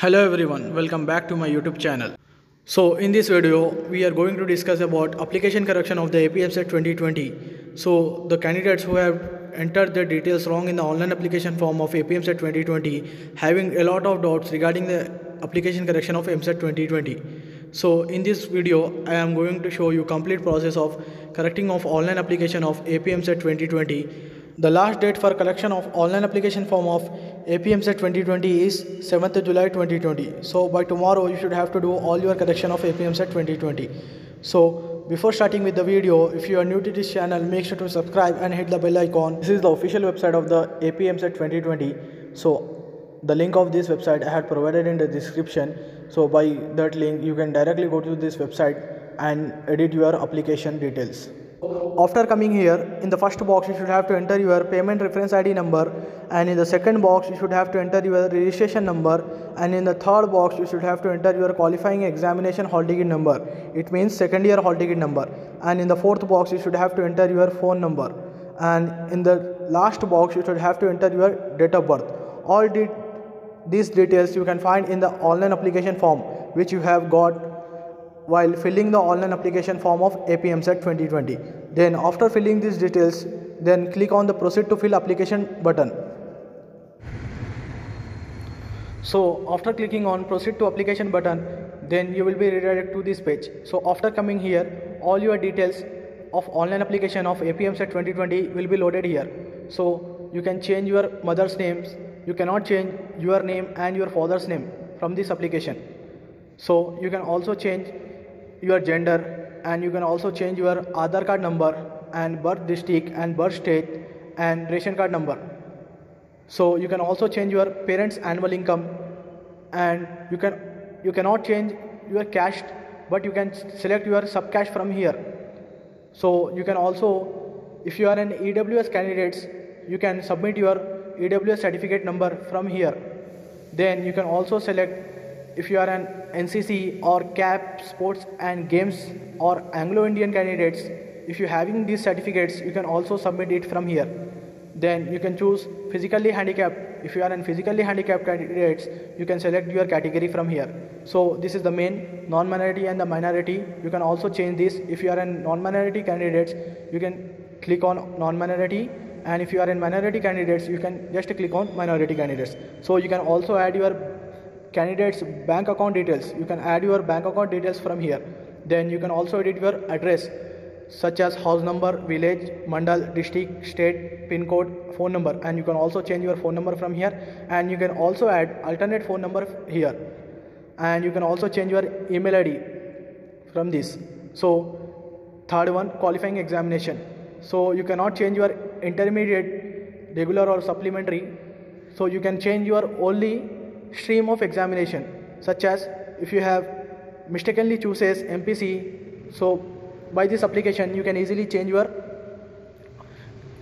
Hello everyone, welcome back to my YouTube channel. So in this video, we are going to discuss about application correction of the APM 2020. So the candidates who have entered their details wrong in the online application form of APM 2020 having a lot of doubts regarding the application correction of EAMCET 2020. So in this video, I am going to show you complete process of correcting of online application of APM 2020 the last date for collection of online application form of AP EAMCET 2020 is 7th July 2020. So by tomorrow you should have to do all your collection of AP EAMCET 2020. So before starting with the video, if you are new to this channel, make sure to subscribe and hit the bell icon. This is the official website of the AP EAMCET 2020. So the link of this website I had provided in the description. So by that link you can directly go to this website and edit your application details after coming here in the first box you should have to enter your payment reference id number. And in the second box you should have to enter your registration number. And in the third box you should have to enter your qualifying examination hall ticket number. It means second year hall ticket number. And in the fourth box you should have to enter your phone number. And in the last box you should have to enter your date of birth. All de these details you can find in the online application form which you have got while filling the online application form of AP EAMCET 2020. Then after filling these details, then click on the proceed to fill application button. So after clicking on proceed to application button, then you will be redirected to this page. So after coming here, all your details of online application of AP EAMCET 2020 will be loaded here. So you can change your mother's names. You cannot change your name and your father's name from this application. So you can also change your gender and you can also change your Aadhaar card number and birth district and birth state and ration card number. So you can also change your parents annual income and you can you cannot change your caste but you can select your sub caste from here. So you can also if you are an EWS candidates you can submit your EWS certificate number from here. Then you can also select if you are an NCC or CAP sports and games or Anglo-Indian candidates, if you are having these certificates, you can also submit it from here. Then you can choose physically handicapped. If you are an physically handicapped candidates, you can select your category from here. So this is the main non-minority and the minority. You can also change this. If you are in non-minority candidates, you can click on non-minority and if you are in minority candidates you can just click on minority candidates so you can also add your candidates bank account details. You can add your bank account details from here. Then you can also edit your address such as house number village mandal district state pin code phone number. And you can also change your phone number from here. And you can also add alternate phone number here. And you can also change your email id from this. So third one qualifying examination. So you cannot change your intermediate regular or supplementary. So you can change your only stream of examination such as if you have mistakenly chooses MPC so by this application you can easily change your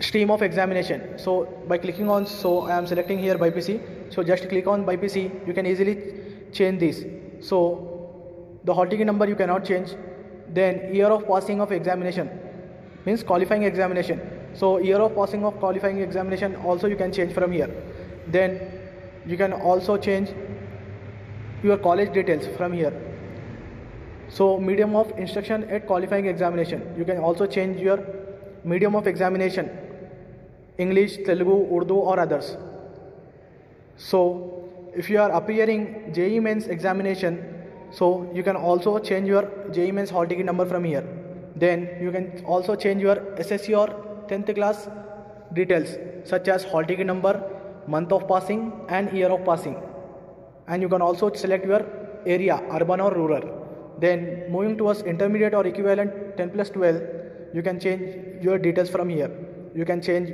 stream of examination. So by clicking on so I am selecting here BPC so just click on BPC you can easily change this. So the hall ticket number you cannot change. Then year of passing of examination means qualifying examination. So year of passing of qualifying examination also you can change from here. Then you can also change your college details from here. So medium of instruction at qualifying examination. You can also change your medium of examination. English telugu urdu or others. So if you are appearing JEE mains examination so you can also change your JEE mains hall ticket number from here. Then you can also change your SSC or 10th class details such as hall ticket number month of passing and year of passing. And you can also select your area urban or rural. Then moving towards intermediate or equivalent 10 plus 12 you can change your details from here. You can change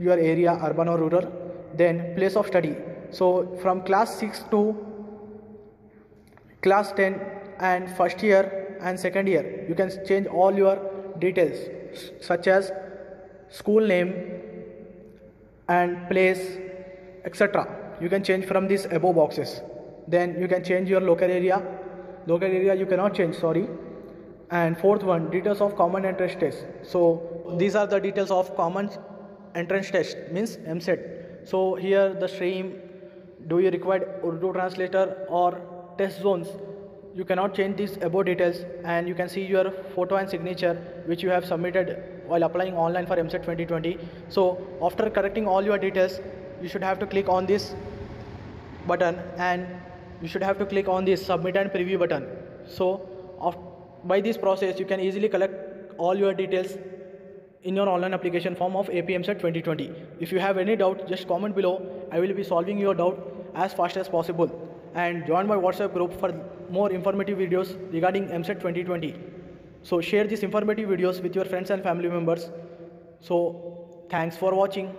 your area urban or rural. Then place of study. So from class 6 to class 10 and first year and second year you can change all your details such as school name and place etc you can change from these above boxes. Then you can change your local area. Local area you cannot change sorry. And fourth one details of common entrance test. So these are the details of common entrance test means EAMCET so here the stream do you require Urdu translator or test zones? You cannot change these above details. And you can see your photo and signature which you have submitted while applying online for EAMCET 2020 so after correcting all your details you should have to click on this button and you should have to click on this submit and preview button. So by this process you can easily collect all your details in your online application form of AP EAMCET 2020 if you have any doubt just comment below. I will be solving your doubt as fast as possible. And join my whatsapp group for more informative videos regarding EAMCET 2020 so share these informative videos with your friends and family members. So thanks for watching